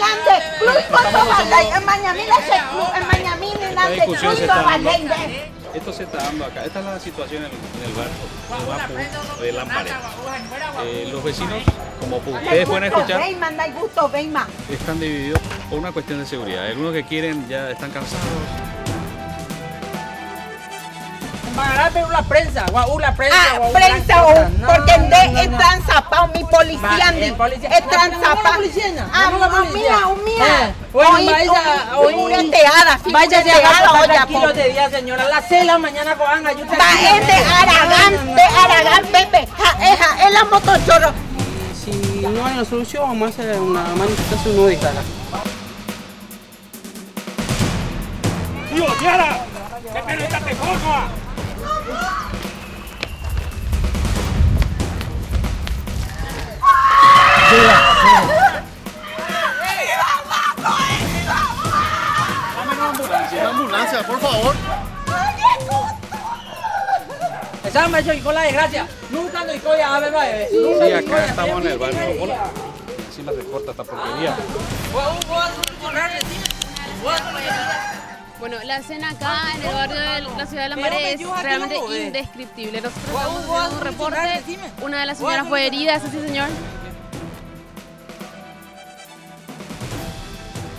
Nande, Club Cotobalay, en Miami, en Miami, Nande, Club Cotobalay. Esto se está dando acá. Esta es la situación en, el barrio de Lamparé. Eh, los vecinos, como ustedes pueden escuchar, están divididos por una cuestión de seguridad. Algunos que quieren ya están cansados. pero la prensa, guau, la prensa. Ah, prensa, policía, están zapados. Ah, mira, mira. Bueno, vaya, hoy teada, vaya de acá, tranquilo de día, señora. La cela mañana cojan ayuda. Es de Aragán, de Aragán, Pepe. Es la motochorro. Si no hay una solución, vamos a hacer una manifestación no de cara. ¡Tío, Yara! ¡Qué pelota te coja! ambulancia, ambulancia, por favor. Esa me ha hecho con la desgracia. Nunca no hizo ya, a ver. Sí, acá estamos en el barrio. Así la recorta esta porquería. Bueno, la escena acá en el barrio de la ciudad de Lambaré es realmente indescriptible. Nosotros estamos haciendo un reporte. Una de las señoras fue herida, ¿es así, señor?